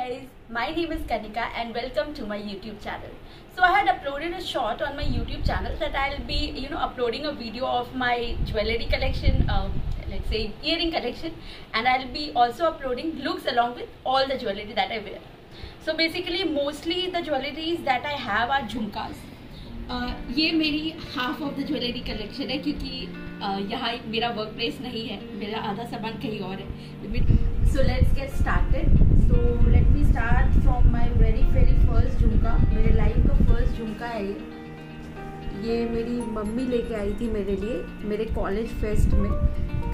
guys, my name is Kanika and welcome to my YouTube channel. So I had uploaded a short on my YouTube channel that I'll be, you know, uploading a video of my jewelry collection, um, let's say earring collection, and I'll be also uploading looks along with all the jewelry that I wear. So basically, mostly the jewelries that I have are jhumkas uh, ये मेरी half of the jewellery collection है क्योंकि uh, यहाँ मेरा work place नहीं है मेरा आधा सामान कहीं और है so let's get started so let me start from my very very first jhumka. मेरे लाइफ का फ़र्स्ट झुमका है ये. ये मेरी मम्मी लेके आई थी मेरे लिए, मेरे कॉलेज फेस्ट में.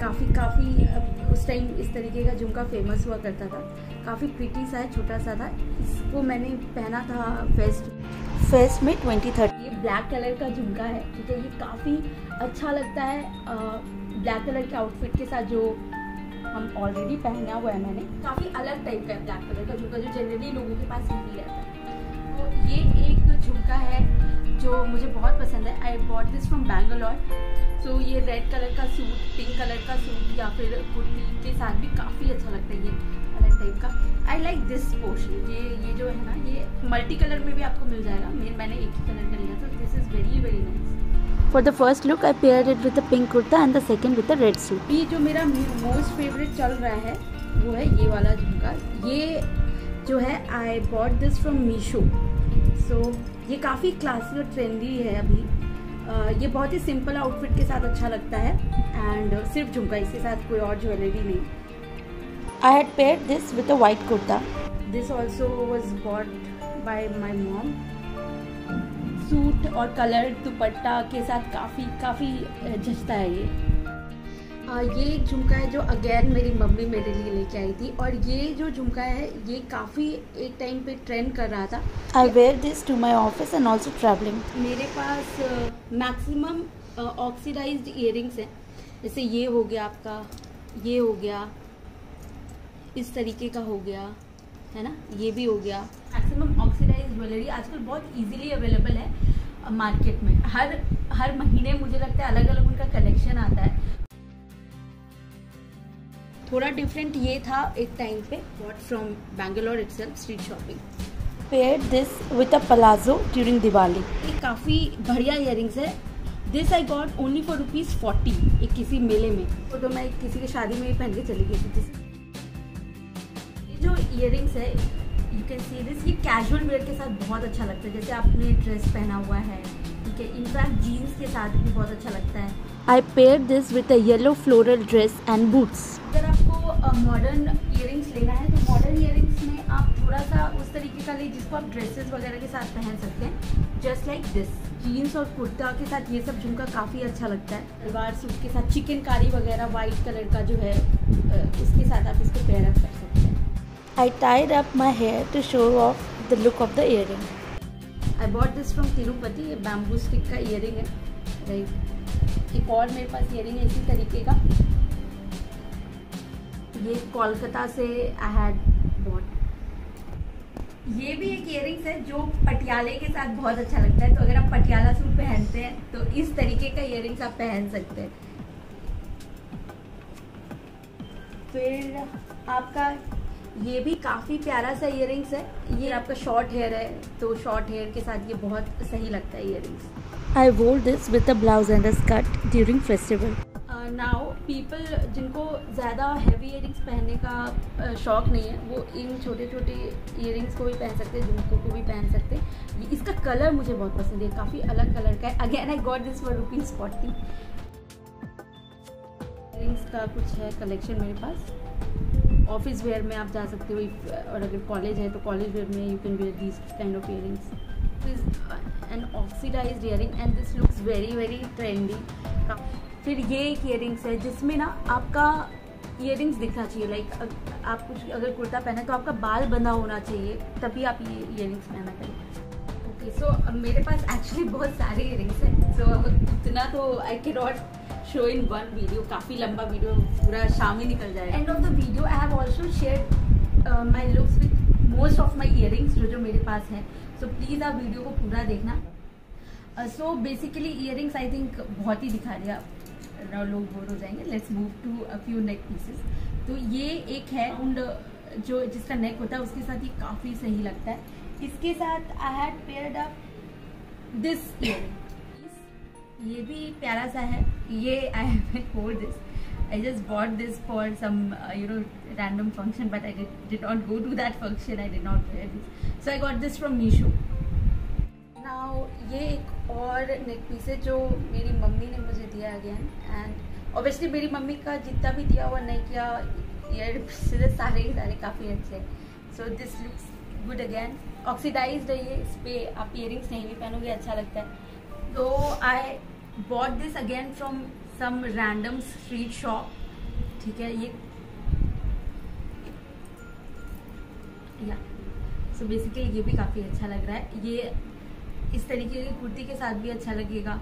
काफ़ी काफ़ी उस टाइम इस तरीके का झुमका फ़ेमस हुआ करता था. काफ़ी प्रिटी सा है, छोटा सा था. इसको मैंने पहना था फेस्ट फेस्ट में ट्वेंटी थर्टी ये ब्लैक कलर का झुमका है, ठीक है? ये काफ़ी अच्छा लगता है ब्लैक कलर के आउटफिट के साथ जो ऑलरेडी पहना हुआ है मैंने। काफ़ी अलग टाइप का ब्लैक कलर का झुमका जो जनरली लोगों के पास नहीं रहता। है तो ये एक झुमका है जो मुझे बहुत पसंद है। I bought this from Bangalore so ये रेड कलर का सूट पिंक कलर का सूट या फिर कुर्ती के साथ भी काफ़ी अच्छा लगता है ये अलग टाइप का। आई लाइक दिस पोर्शन ये ये जो है ना, ये मल्टी कलर में भी आपको मिल जाएगा। मेन मैंने एक ही कलर का लिया था। This is very very the first look I pair I paired it with a pink kurta and the second with a red suit. ये जो मेरा मोस्ट फेवरेट चल रहा है वो है ये वाला झुमका। ये जो है I bought this from Meesho so ये काफ़ी क्लासिक और ट्रेंडी है अभी। uh, ये बहुत ही सिंपल आउटफिट के साथ अच्छा लगता है। एंड uh, सिर्फ़ झुमका इसके साथ कोई और ज्वेलरी नहीं। I had paired this with a white kurta. This also was bought by my mom suit और कलर दुपट्टा के साथ काफ़ी काफ़ी जचता है ये। आ, ये एक झुमका है जो अगेन मेरी मम्मी मेरे लिए लेके आई थी और ये जो झुमका है ये काफ़ी एक टाइम पे ट्रेंड कर रहा था। I wear this to my office and also traveling. मेरे पास मैक्सिमम ऑक्सीडाइज्ड इयरिंग्स हैं। जैसे ये हो गया आपका ये हो गया इस तरीके का हो गया है ना? ये भी हो गया। मैक्सिमम ऑक्सीडाइज ज्वेलरी आजकल बहुत इजीली अवेलेबल है मार्केट में। हर हर महीने मुझे लगता है अलग अलग उनका कलेक्शन आता है। थोड़ा डिफरेंट ये था एक टाइम पे what from Bangalore it street shopping Paired this with a palazzo during Diwali. ये काफ़ी बढ़िया इयरिंग्स है। This I got only for rupees forty एक किसी मेले में। तो, तो मैं किसी की शादी में ही पहन के चली गई थी। ये जो इयरिंग्स है यू कैन सी दिस ये कैजुअल वेयर के साथ बहुत अच्छा लगता है। जैसे आपने ड्रेस पहना हुआ है ठीक है? इनफैक्ट जीन्स के साथ भी बहुत अच्छा लगता है। I pair with a yellow floral dress and boots. अगर आपको मॉडर्न इयरिंग्स लेना है तो मॉडर्न इयरिंग्स में आप थोड़ा सा उस तरीके का ले जिसको आप ड्रेसेस वगैरह के साथ पहन सकते हैं। जस्ट लाइक दिस जीन्स और कुर्ता के साथ ये सब झुमका काफ़ी अच्छा लगता है। सलवार सूट के साथ चिकनकारी वगैरह वाइट कलर का जो है उसके साथ आप इसको कर सकते हैं। I tied up my hair to show off the look of the earring. I bought this from Tirupati ये बैम्बू स्टिक का इयरिंग है। राइट एक और मेरे पास इयरिंग है इसी तरीके का। ये कोलकाता से आई हैड बॉट ये भी एक इयरिंग्स है जो पटियाले के साथ बहुत अच्छा लगता है। तो अगर आप पटियाला सूट पहनते हैं तो इस तरीके का इयरिंग्स आप पहन सकते हैं। फिर आपका ये भी काफ़ी प्यारा सा इयरिंग्स है। ये आपका शॉर्ट हेयर है तो शॉर्ट हेयर के साथ ये बहुत सही लगता है I wore this with a blouse and a skirt during festival. Now people जिनको ज़्यादा हैवी इयरिंग्स पहनने का uh, शौक नहीं है वो इन छोटे छोटे इयरिंग्स को भी पहन सकते हैं झुमकों को भी पहन सकते हैं। इसका कलर मुझे बहुत पसंद है काफ़ी अलग कलर का है। Again I got this for rupees forty earrings का कुछ है कलेक्शन मेरे पास। ऑफ़िस वेयर में आप जा सकते हो और अगर कॉलेज है तो कॉलेज वेयर में you can wear this kind of earrings this an oxidised earring and this looks very very trendy फिर ये एक इयरिंग्स है जिसमें ना आपका इयरिंग्स दिखना चाहिए लाइक आप कुछ अगर कुर्ता पहना तो आपका बाल बंधा होना चाहिए, तभी आप ये इयरिंग्स पहना करें ओके सो मेरे पास एक्चुअली बहुत सारे इयरिंग्स हैं सो इतना तो I can not show in one video काफ़ी लंबा वीडियो पूरा शाम ही निकल जाएगा। End of the video I have also share my looks with most of my earrings जो जो मेरे पास हैं। सो प्लीज़ आप वीडियो को पूरा देखना। So basically earrings I think बहुत ही दिखा दिया लोग बोर हो जाएँगे। Let's move to a few neck pieces तो ये एक है राउंड जो जिसका नेक होता है, उसके साथ ये काफ़ी सही लगता है। इसके साथ I had paired up this ये भी प्यारा सा है। ये I have this I just bought this for some uh, you know random function but I did, did not go to that function. I did not wear this. So I got this from ये एक और neck piece है जो मेरी mummy ने मुझे दिया again and obviously मेरी मम्मी का जितना भी दिया हुआ नेक या ईयर पीसेस सारे ही सारे काफ़ी अच्छे so this looks good again oxidise है ये इस पर आप इयर नहीं भी पहनोगे अच्छा लगता है। तो I bought this again from some random street shop ठीक है, ये या सो बेसिकली ये भी काफ़ी अच्छा लग रहा है। ये इस तरीके की कुर्ती के साथ भी अच्छा लगेगा।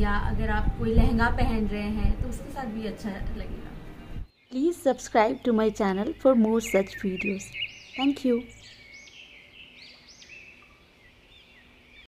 या अगर आप कोई लहंगा पहन रहे हैं तो उसके साथ भी अच्छा लगेगा। Please subscribe to my channel for more such videos thank you.